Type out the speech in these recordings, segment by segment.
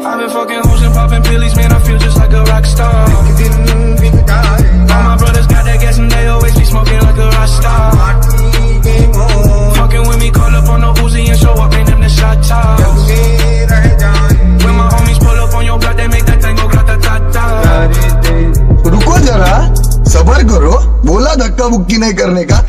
I've been fucking hoes and popping pillies, man. I feel just like a rock star. बुक्की नहीं करने का।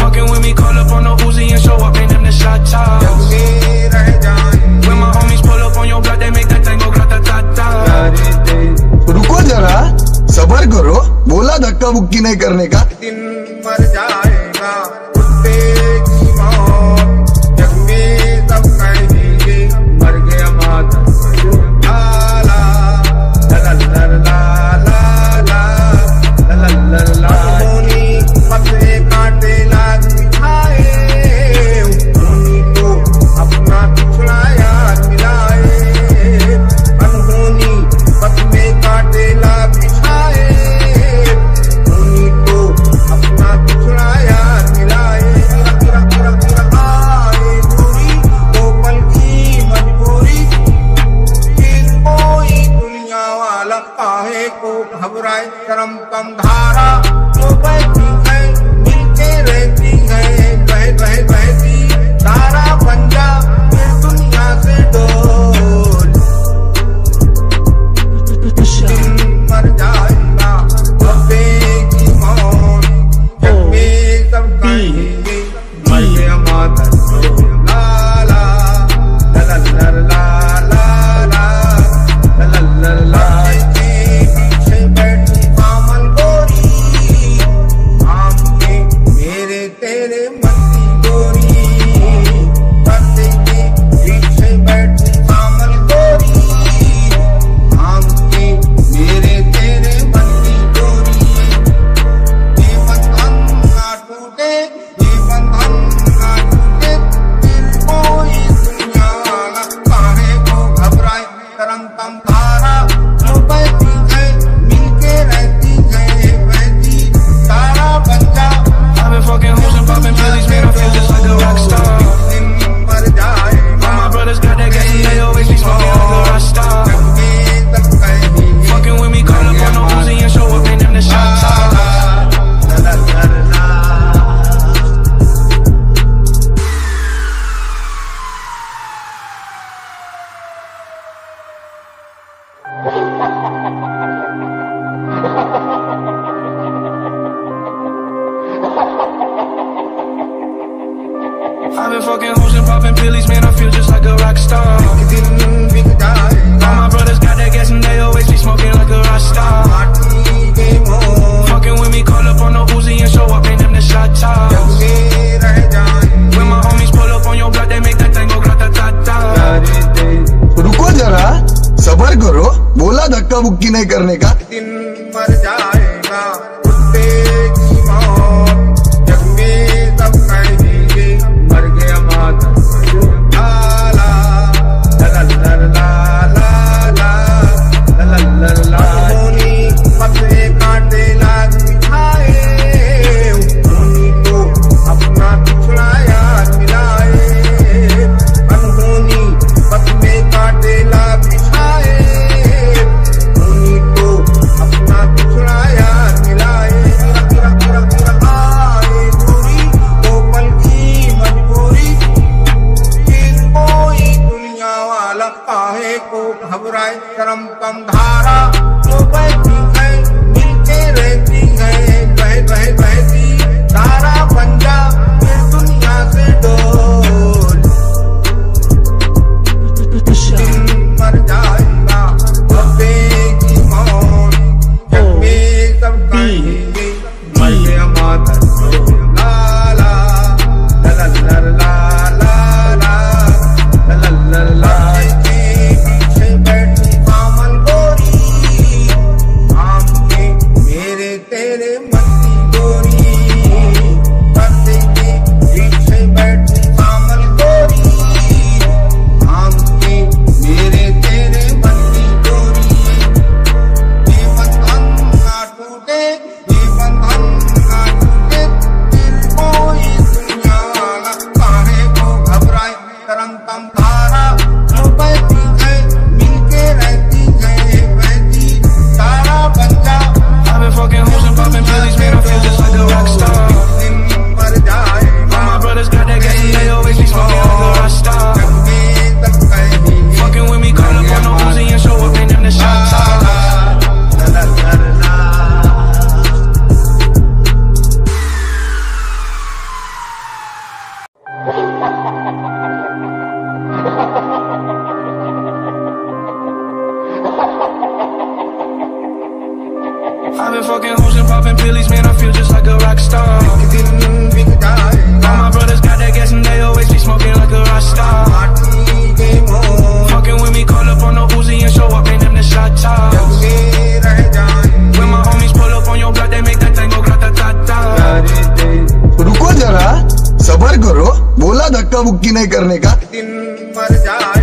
Fucking with me, call up on the Uzi and show up in them the shot tops. When my homies pull up on your block, they make that tango grata ta ta. रुको जरा सबर करो बोला धक्का बुक्की नहीं करने का दिन मर जा head. been fucking hoes and popping pillies, man, I feel just like a rock star. All my brothers got that gas and they always be smoking like a rock star. Fucking with me, call up on the Uzi and show up in them the shot tops. When my homies pull up on your block, they make that tango grata ta ta. Ruko jara, sabar karo, bola dhakka bukki nahi karne ka. Din मर जाए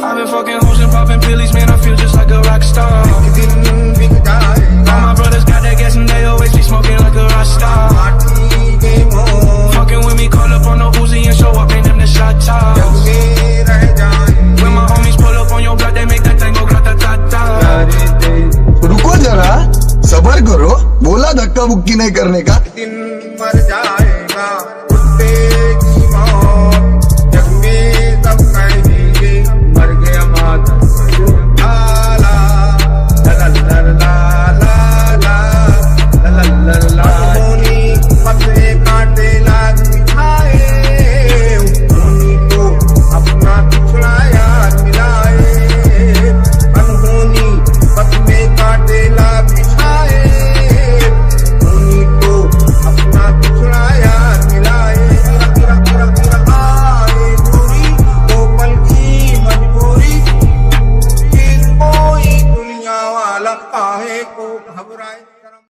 I've been fucking hoes and popping pillies, man, I feel just like a rock star. All my brothers got that gas and they always be smoking like a rock star. Fucking with me, call up on the Uzi and show up, ain't them the shot जाए When my homies pull up on your block, they make that thing go grata ta ta. रुको जरा सबर करो बोला धक्का बुक्की नहीं करने का दिन